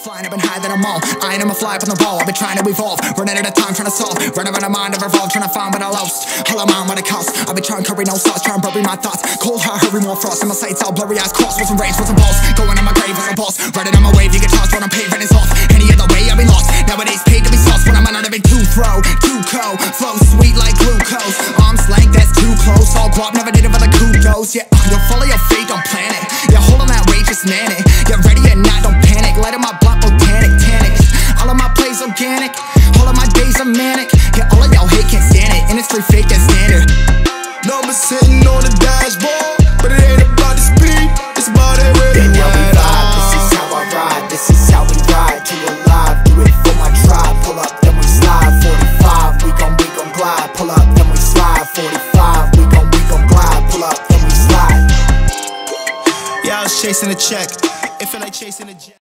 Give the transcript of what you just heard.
Flying up and high that I'm. I ain't I'ma fly up on the wall. I've been trying to evolve. Running out of time, trying to solve. Running out of mind, I've evolved. Trying to find what I lost. All I'm on what it costs. I've been trying to curry no sauce. Trying to bury my thoughts. Cold heart, hurry, more frost. And my sights all blurry eyes crossed. With some rage, some balls. Going in my grave with a balls. Running on my wave, you get tossed when I'm paving it's off. Any other way, I've been lost. Nowadays, paid to be sauce. When I'm on another big two throw. Too cold. Flow sweet like glucose. Arms length, that's too close. All guap, never did it for the kudos. Yeah, you'll follow your fate, don't plan of my days manic. Yeah, all of y'all hate, can't stand it. And it's free fake, that's standard. Numbers sitting on the dashboard, but it ain't about the speed. It's about that way Then how we vibe, this is how I ride, this is how we ride to alive. Do it for my tribe, pull up, then we slide. 45, we gon' we gon' glide, pull up, then we slide. 45, we gon' we gon' glide, pull up, then we slide. Yeah, I was chasing a check, if it ain't chasing a check.